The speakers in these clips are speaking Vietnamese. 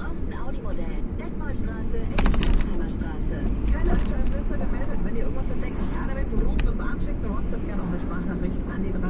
gebrauchten Audi-Modellen. Detmoldstraße, Eckstraßheimer Straße. Keine aktuellen Blitzer gemeldet. Wenn ihr irgendwas entdeckt, ja, damit ruft uns an, schickt eine WhatsApp gerne eine Sprachnachricht an die 93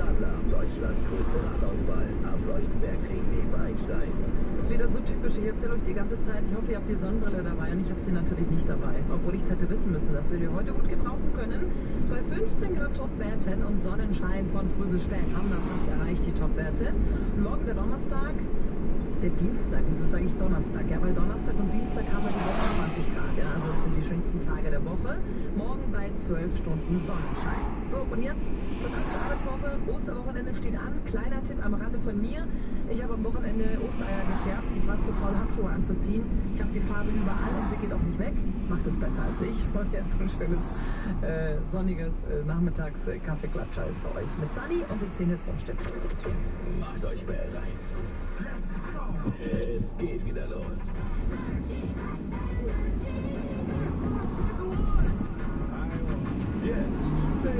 Stadler, Deutschlands größte Radauswahl am Leuchtenbergring neben Einstein. Das ist wieder so typisch. Ich erzähle euch die ganze Zeit, ich hoffe, ihr habt die Sonnenbrille dabei und ich habe sie natürlich nicht dabei. Obwohl ich es hätte wissen müssen, dass wir die heute gut gebrauchen können. Bei 15 Grad Topwerten und Sonnenschein von früh bis spät haben wir fast erreicht die Topwerte. Morgen der Donnerstag, der Dienstag, wieso sage ich Donnerstag? Ja, weil Donnerstag und Dienstag haben wir die Woche 20 Grad. Tage der Woche. Morgen bei 12 Stunden Sonnenschein. So, und jetzt verkürzte Arbeitswoche, Osterwochenende steht an. Kleiner Tipp am Rande von mir. Ich habe am Wochenende Ostereier gefärbt. Ich war zu faul, Handschuhe anzuziehen. Ich habe die Farbe überall und sie geht auch nicht weg. Macht es besser als ich. Und jetzt ein schönes äh, sonniges äh, Nachmittags äh, Kaffeeklatscher für euch mit Sunny und die 10 Hits und Stimme. Macht euch bereit.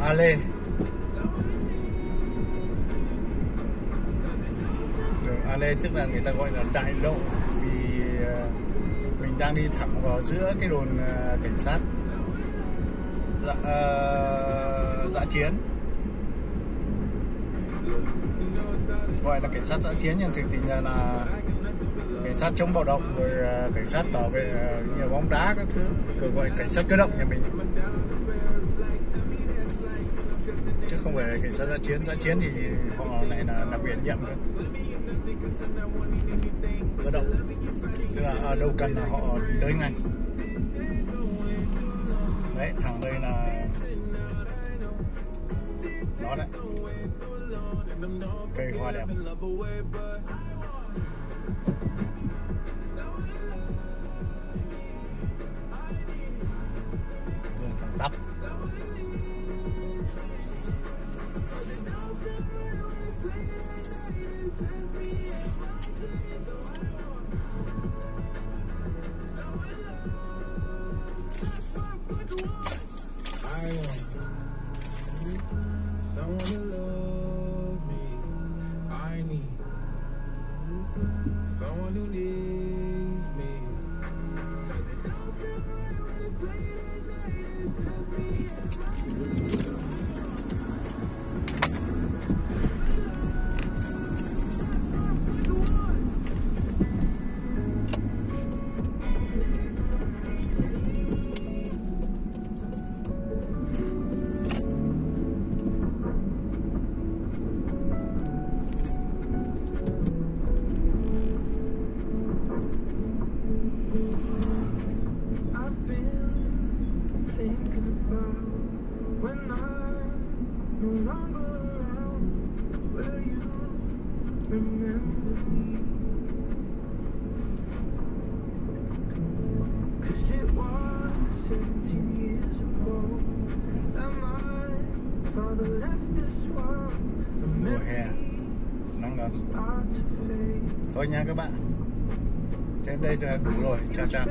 A Lê đường A Lê tức là người ta gọi là đại lộ vì ờ, mình đang đi thẳng vào giữa cái đồn ờ, cảnh sát. Dạ, ờ, uh, dã chiến. Gọi là cảnh sát dã chiến nhưng thực tình là, là cảnh sát chống bạo động rồi cảnh sát bảo vệ nhiều bóng đá các thứ rồi gọi cảnh sát cơ động nhà mình không phải cảnh sát dã chiến. Dã chiến thì họ này là đặc biệt nhiệm cơ động. Tức là ở đâu cần là họ tới ngay đấy, thằng đây là nó đấy. Cây hoa đẹp. Someone who needs when I'm no longer around. Will you remember me? Cause it was 17 years ago that my father left this world. The mùa hè nắng fade. thôi nha các bạn thế đây là đủ rồi chào chào